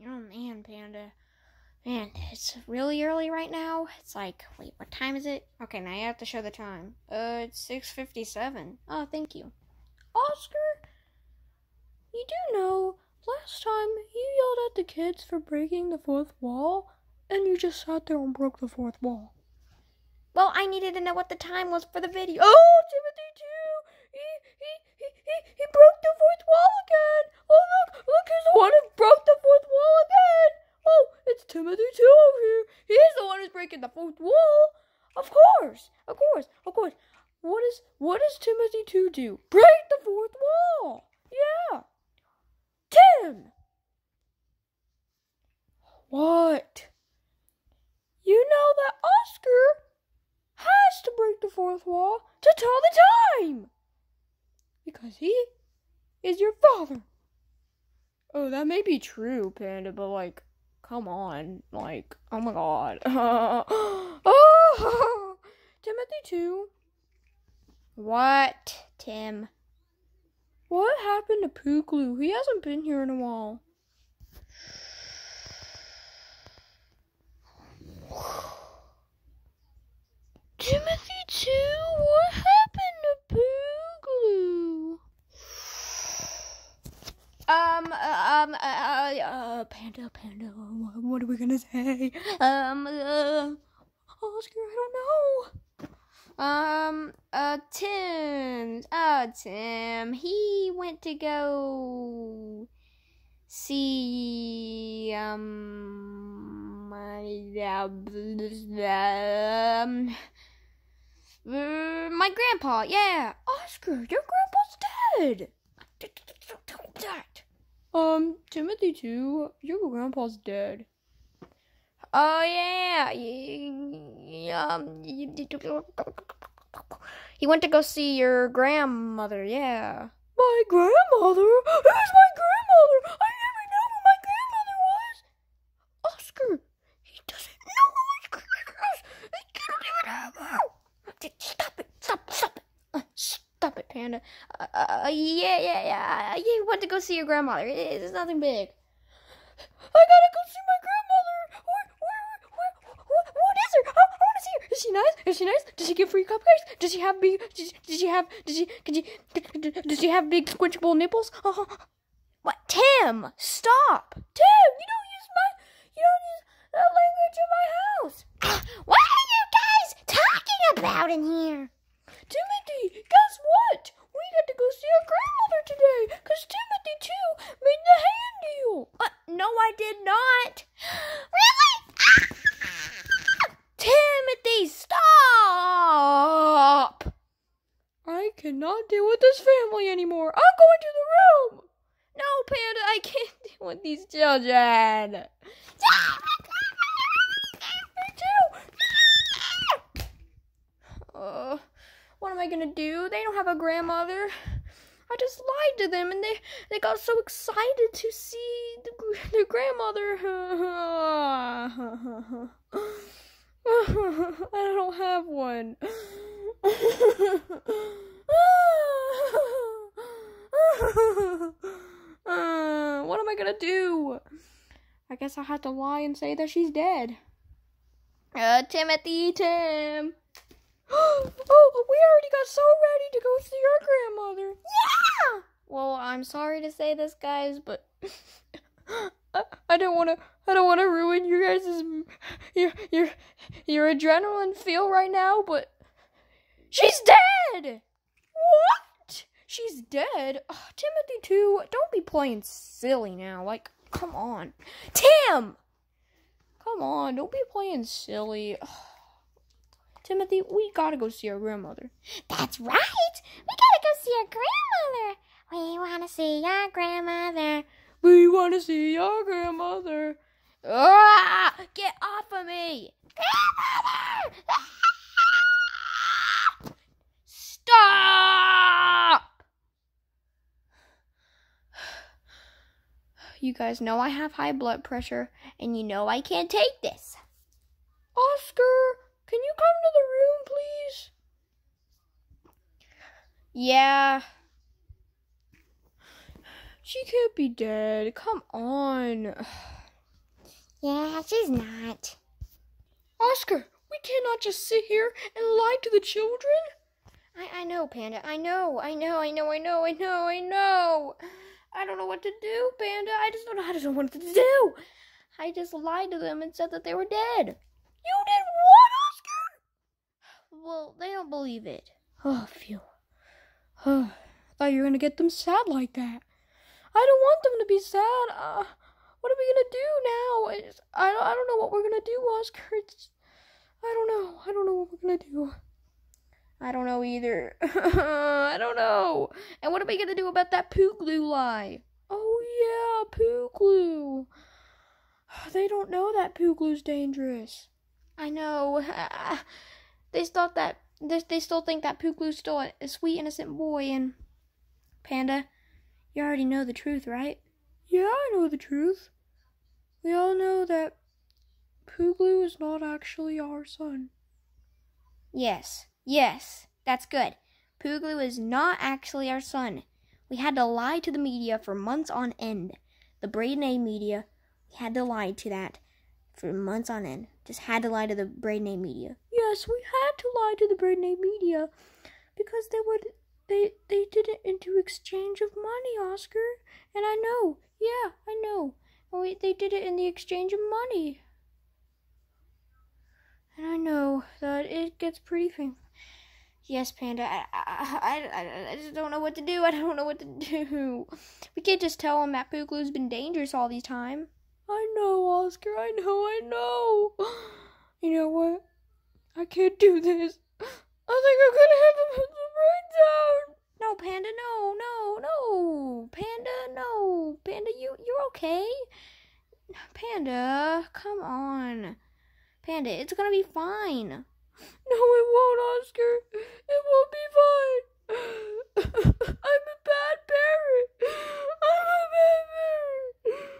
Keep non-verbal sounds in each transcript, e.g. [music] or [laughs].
Oh man, Panda. Man, it's really early right now. It's like, wait, what time is it? Okay, now you have to show the time. Uh, it's 6.57. Oh, thank you. Oscar, you do know, last time you yelled at the kids for breaking the fourth wall, and you just sat there and broke the fourth wall. Well, I needed to know what the time was for the video. Oh, Timothy too! He, he, he, he, he broke the fourth wall again! Oh, look, look, he's the one who broke the fourth wall again! Oh, it's Timothy too over here. He's the one who's breaking the fourth wall. Of course, of course, of course. What is what does Timothy two do? Break the fourth wall. Yeah. Tim. What? You know that Oscar has to break the fourth wall to tell the time. Because he is your father. Oh, that may be true, Panda, but like Come on. Like, oh my god. [laughs] oh! [laughs] Timothy too. What, Tim? What happened to Poogloo? He hasn't been here in a while. Timothy too? What happened to Poogloo? Um, uh, um, uh, uh, uh, Panda, Panda, what are we gonna say? Um, uh, Oscar, I don't know. Um, uh, Tim, oh, Tim, he went to go see, um, my, um, my grandpa, yeah. Oscar, your grandpa's dead. Um, Timothy too. Your grandpa's dead. Oh yeah, um, he went to go see your grandmother. Yeah. My grandmother? Who's my grandmother? I never knew who my grandmother was. Oscar, he doesn't know who his grandmother is. Stop it! Stop! Stop it! Stop it, Panda. Uh, uh, yeah, yeah, yeah. You went to go see your grandmother. It's nothing big. I gotta go see my grandmother. Where, where, where, what, what is her? I, I want to see her. Is she nice? Is she nice? Does she give free cupcakes? Does she have big? Did, did she have? Did she? Did she? Does she have big squinchable nipples? Uh, what, Tim? Stop, Tim. You don't use my. You don't use that language in my house. [gasps] what are you guys talking about in here? Timothy, guess what? We get to go see our grandmother today because Timothy, too, made the hand deal. Uh, no, I did not. Really? Timothy, stop! I cannot deal with this family anymore. I'm going to the room. No, Panda, I can't deal with these children. Me too. Uh, I gonna do? They don't have a grandmother. I just lied to them, and they they got so excited to see the, their grandmother. [laughs] I don't have one. uh, [laughs] what am I gonna do? I guess I'll have to lie and say that she's dead. Uh, Timothy, Tim. [gasps] oh, we already got so ready to go see our grandmother. Yeah! Well, I'm sorry to say this, guys, but [laughs] I, I don't want to. I don't want to ruin you guys' your your your adrenaline feel right now, but she's dead. What? She's dead. Oh, Timothy too. Don't be playing silly now. Like, come on, Tim. Come on, don't be playing silly. Ah. Timothy, we gotta go see our grandmother. That's right. We gotta go see our grandmother. We wanna see our grandmother. We wanna see our grandmother. Ah! Get off of me! Grandmother! Stop! You guys know I have high blood pressure, and you know I can't take this. Oscar, can you come to the room, please? Yeah. She can't be dead. Come on. Yeah, she's not. Oscar, we cannot just sit here and lie to the children. I, I know, Panda. I know, I know, I know, I know, I know, I know. I don't know what to do, Panda. I just don't know. I just don't know what to do. I just lied to them and said that they were dead. You did what, Oscar? Well, they don't believe it. Oh, phew. [sighs] I thought you were gonna get them sad like that. I don't want them to be sad. Uh, what are we gonna do now? It's, I don't, I don't know what we're gonna do, Oscar. It's, I don't know. I don't know what we're gonna do. I don't know either. [laughs] I don't know. And what are we gonna do about that poo glue lie? Oh yeah, poo glue. [sighs] They don't know that poo glue's dangerous. I know. [sighs] They thought that they, they still think that poo glue stole a, sweet innocent boy and Panda, you already know the truth, right? Yeah, I know the truth. We all know that poo glue is not actually our son. Yes, yes, that's good. Poo glue is not actually our son. We had to lie to the media for months on end. The Brayden A media, we had to lie to that for months on end. Just had to lie to the Brayden A media. Yes, we had to lie to the Brayden A media because they would they they did it into exchange of money, Oscar. And I know, yeah, I know. And we, they did it in the exchange of money. And I know that it gets pretty painful. Yes, Panda. I, I, I, I just don't know what to do. I don't know what to do. [laughs] We can't just tell them that Poo Glue's been dangerous all these time. I know, Oscar. I know. I know. [gasps] You know what? I can't do this. [gasps] I think I'm gonna have a mental breakdown. No, Panda. No, no, no. Panda, no. Panda, you, you're okay. Panda, come on. Panda, it's gonna be fine. No, it won't, Oscar. It won't be fine. I'm a bad parent. I'm a bad parent.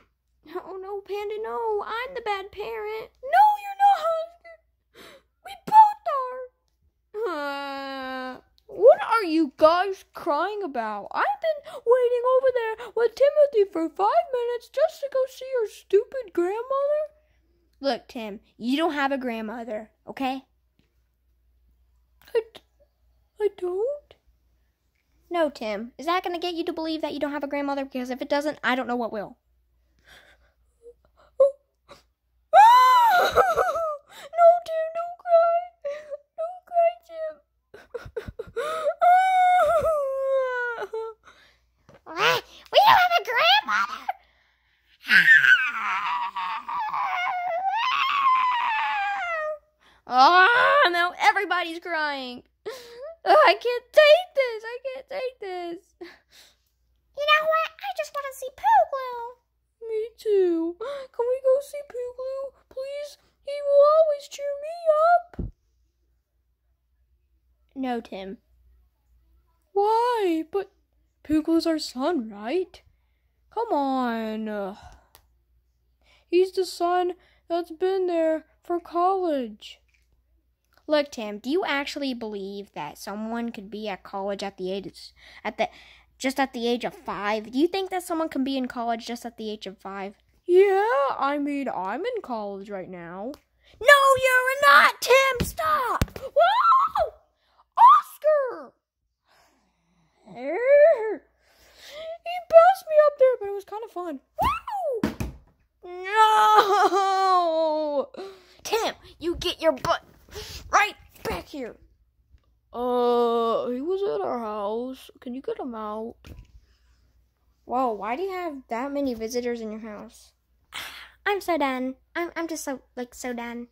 No, no, Panda, no. I'm the bad parent. No, you're not, Oscar. We both are. Uh, What are you guys crying about? I've been waiting over there with Timothy for five minutes just to go see your stupid grandmother. look, Tim, you don't have a grandmother, okay? I, d- I don't. No, Tim. Is that gonna get you to believe that you don't have a grandmother? Because if it doesn't, I don't know what will. no, Tim, don't cry. Don't cry, Tim. What? We don't have a grandmother. Oh, now everybody's crying. Ugh, I can't take this. I can't take this. You know what? I just want to see Pooh Glue. me too. Can we go see Poogloo, please? He will always cheer me up. No, Tim. Why? But Poogloo's our son, right? Come on. He's the son that's been there for college. Look, Tim. Do you actually believe that someone could be at college at the age at the just at the age of five? Do you think that someone can be in college just at the age of five? Yeah, I mean, I'm in college right now. No, you're not, Tim. Stop. Whoa! Oscar! [sighs] [sighs] [laughs] He bounced me up there, but it was kind of fun. Woo! No, Tim. You get your butt right back here. Uh, he was at our house. Can you get him out? Whoa, why do you have that many visitors in your house? [sighs] I'm so done. I'm I'm just so like so done.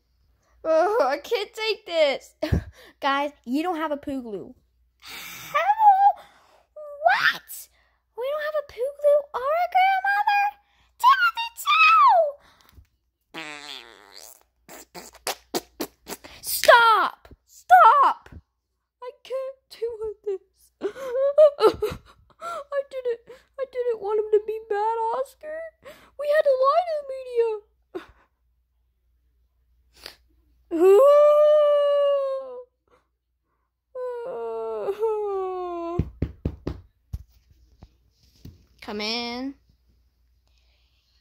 Oh, I can't take this. [laughs] Guys, you don't have a poo glue. [sighs] What? We don't have a Pooh Glue or a grandmother? Timothy too. Stop! Stop! I can't do this. [laughs] I didn't. I didn't want him to be bad, Oscar. We had to lie to the media. Come in.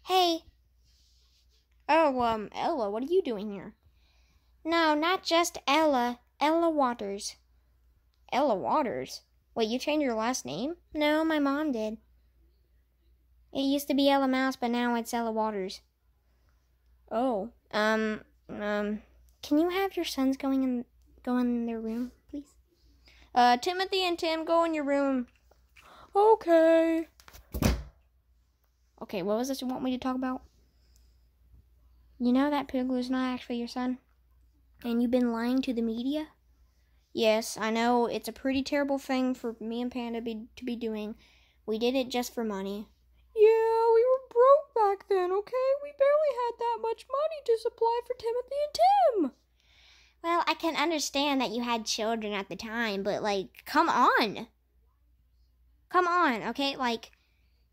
Hey, Oh, um, Ella, what are you doing here? No, not just Ella. Ella Waters. Ella Waters? Wait, you changed your last name? No, my mom did. It used to be Ella Mouse, but now it's Ella Waters. Oh, um, um, Can you have your sons going in go in their room, please? uh, Timothy and Tim, go in your room. Okay. Okay, what was this you want me to talk about? You know that Puglu's not actually your son? And you've been lying to the media? Yes, I know it's a pretty terrible thing for me and Panda be, to be doing. We did it just for money. Yeah, we were broke back then, okay? We barely had that much money to supply for Timothy and Tim. Well, I can understand that you had children at the time, but like, come on. Come on, okay? Like,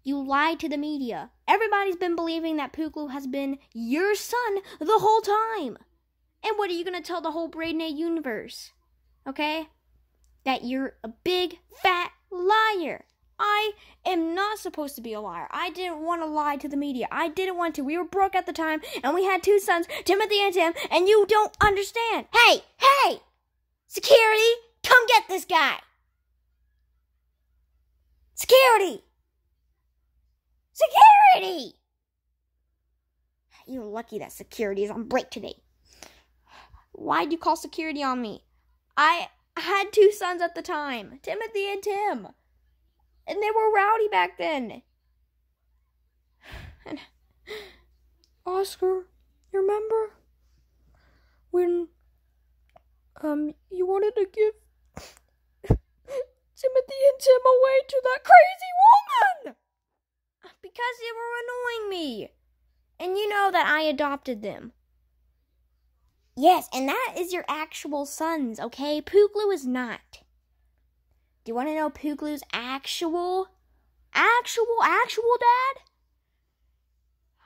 you lied to the media. Everybody's been believing that Puglu has been your son the whole time. And what are you gonna tell the whole Brayden A universe? Okay? That you're a big fat liar. I am not supposed to be a liar. I didn't want to lie to the media. I didn't want to. We were broke at the time and we had two sons, Timothy and Tim, and you don't understand. Hey, hey! Security, come get this guy! Security! Security! You're lucky that security is on break today. Why'd you call security on me? I had two sons at the time, Timothy and Tim. And they were rowdy back then. Oscar, you remember when um you wanted to give Timothy and Tim away to that crazy woman? Because they were annoying me. And you know that I adopted them. Yes, and that is your actual sons, okay? Puglu is not. Do you want to know Puglu's actual, actual, actual dad?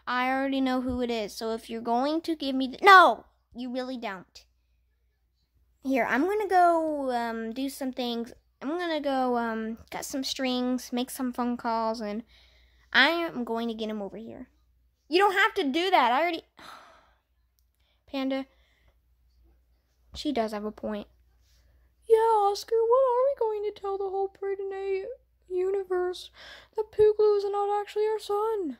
I already know who it is, so if you're going to give me. No! You really don't. Here, I'm gonna go um, do some things. I'm gonna go um, cut some strings, make some phone calls, and I am going to get him over here. You don't have to do that. I already. [sighs] Panda, she does have a point. Yeah, Oscar, what are we going to tell the whole A universe that Puglu is not actually our son?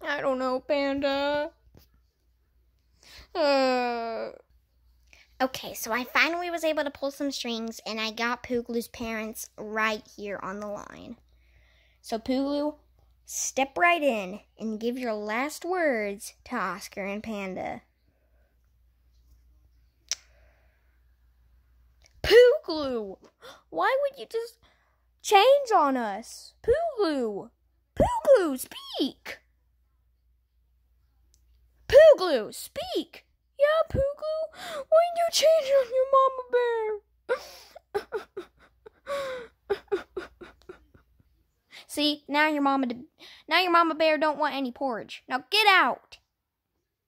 I don't know, Panda. Uh, Okay, so I finally was able to pull some strings and I got Puglu's parents right here on the line. so, Puglu, step right in and give your last words to Oscar and Panda. Puglu! Why would you just change on us? Puglu! Puglu, speak! Puglu, speak! Yeah, Puglu, when you change on your mama bear? [laughs] See, now your mama, now your mama bear don't want any porridge. Now get out!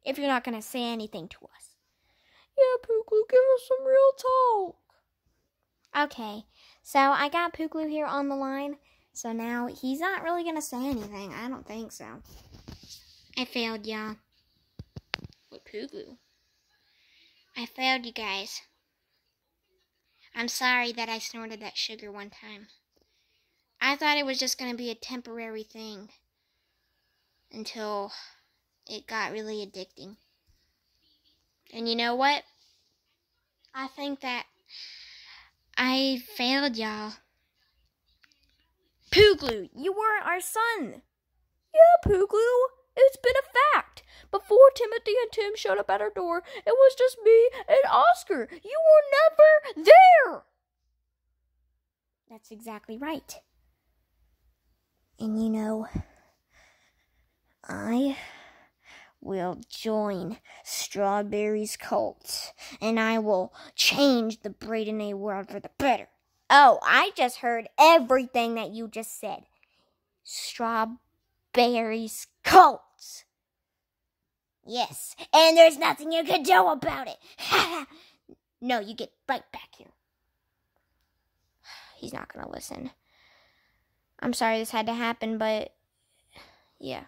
If you're not gonna say anything to us. Yeah, Puglu, give us some real talk. Okay, so I got Puglu here on the line. So now he's not really gonna say anything. I don't think so. I failed, y'all. What Puglu? I failed you guys. I'm sorry that I snorted that sugar one time. I thought it was just gonna be a temporary thing until it got really addicting. And you know what? I think that I failed y'all. Puglu, you weren't our son. Yeah, Puglu, it's been a fact. Before Timothy and Tim showed up at our door, it was just me and Oscar. You were never there. That's exactly right. And you know, I will join Strawberry's cult, and I will change the Brayden A world for the better. Oh, I just heard everything that you just said. Strawberry's cult. Yes, and there's nothing you can do about it. [laughs] no, you get right back here. [sighs] He's not gonna listen. I'm sorry this had to happen, but yeah.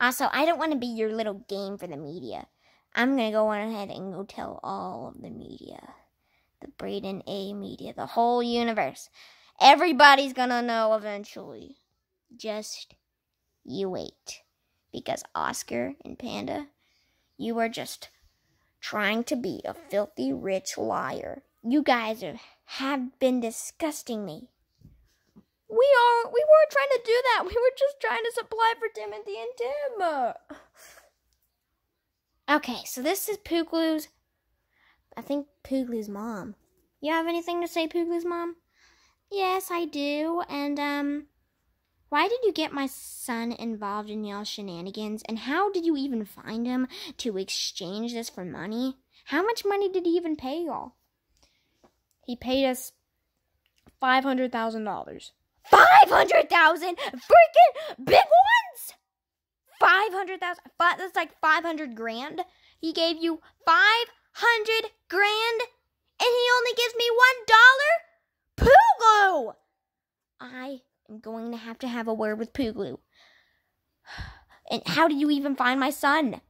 Also, I don't want to be your little game for the media. I'm gonna go on ahead and go tell all of the media. The Brayden A media, the whole universe. Everybody's gonna know eventually. Just you wait. Because Oscar and Panda, you are just trying to be a filthy rich liar. You guys have been disgusting me. We are. We weren't trying to do that. [laughs] We were just trying to supply for Timothy and Tim. [sighs] Okay, so this is Pooglu's. I think Pooglu's mom. You have anything to say, Pooglu's mom? Yes, I do. And um, why did you get my son involved in y'all shenanigans? And how did you even find him to exchange this for money? How much money did he even pay y'all? He paid us five hundred thousand dollars. Five hundred thousand freaking big ones. Five hundred thousand. That's like five hundred grand. He gave you five hundred grand, and he only gives me one dollar. Pooglu. I am going to have to have a word with Pooglu. And how did you even find my son?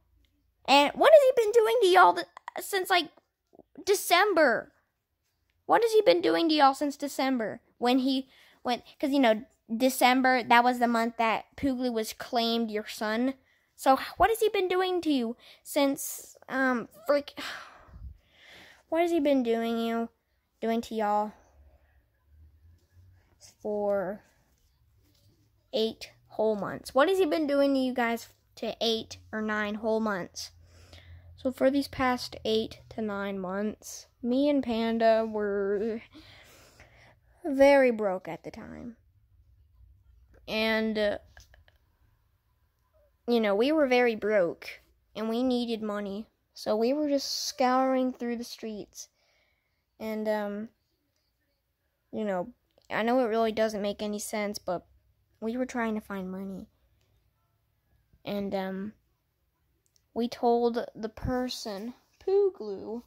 And what has he been doing to y'all since like December? What has he been doing to y'all since December? When he went, because you know, December, that was the month that Pooglu was claimed your son. So what has he been doing to you since, um, freak. [sighs] What has he been doing you, doing to y'all for eight whole months? What has he been doing to you guys to eight or nine whole months? So for these past eight to nine months, me and Panda were very broke at the time. And, uh, you know, we were very broke and we needed money. So we were just scouring through the streets. And, um, you know, I know it really doesn't make any sense, but we were trying to find money. And, um, we told the person, Pooglu,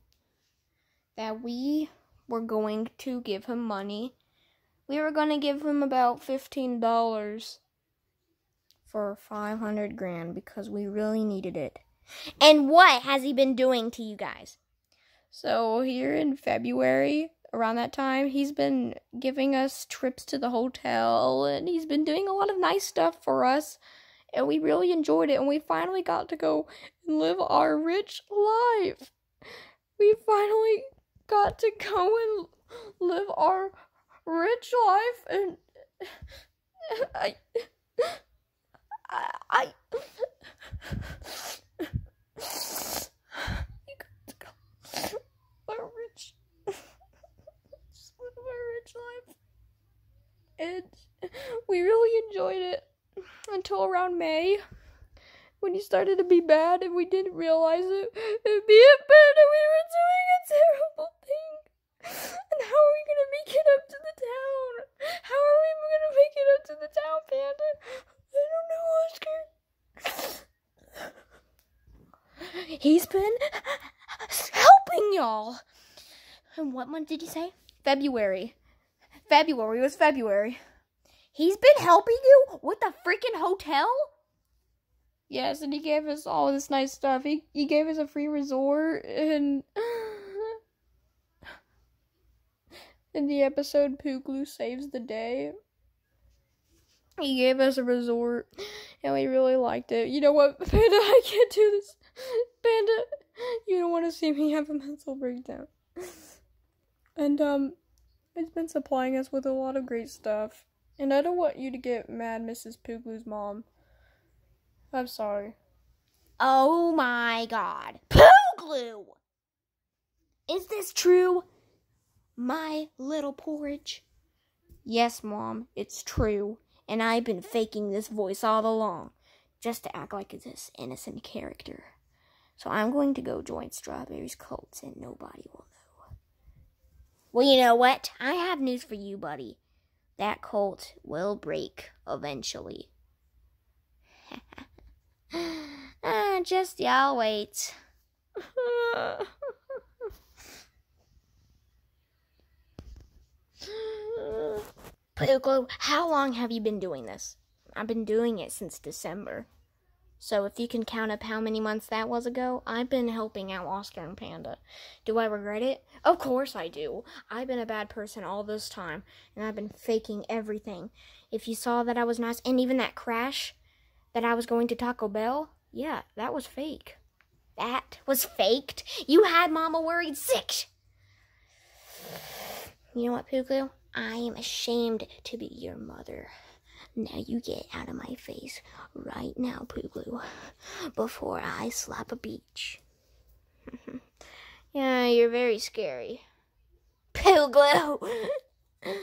that we were going to give him money. We were going to give him about $15 for 500 grand because we really needed it. And what has he been doing to you guys? So, here in February, around that time, he's been giving us trips to the hotel and he's been doing a lot of nice stuff for us. And we really enjoyed it. And we finally got to go and live our rich life. We finally got to go and live our rich life. And [sighs] I. I. I. And we really enjoyed it until around May when he started to be bad and we didn't realize it. It'd be a bad and we were doing a terrible thing. And how are we gonna make it up to the town? How are we gonna make it up to the town, Panda? I don't know, Oscar. He's been helping y'all. And what month did you say? February. February was February. He's been helping you with the freaking hotel? Yes, and he gave us all this nice stuff. He he gave us a free resort and in the episode Pooglu saves the day. He gave us a resort and we really liked it. You know what, [laughs] Panda, I can't do this. [laughs] Panda, you don't want to see me have a mental breakdown. [laughs] And um it's been supplying us with a lot of great stuff. And I don't want you to get mad, Mrs. Pooglu's mom. I'm sorry. Oh my god. Pooglu! Is this true? My little porridge? Yes, Mom, it's true. And I've been faking this voice all along, just to act like this innocent character. So I'm going to go join Strawberry's cult, and nobody will know. Well, you know what? I have news for you, buddy. That cult will break eventually. uh, [laughs] just y'all wait. [laughs] Pooglu, how long have you been doing this? I've been doing it since December. So if you can count up how many months that was ago, I've been helping out Oscar and Panda. Do I regret it? Of course I do. I've been a bad person all this time, and I've been faking everything. If you saw that I was nice, and even that crash that I was going to Taco Bell, yeah, that was fake. That was faked? You had Mama worried sick. You know what, Poogloo? I am ashamed to be your mother. Now you get out of my face right now, Poogloo, before I slap a beach. [laughs] yeah, you're very scary. Poogloo! [laughs]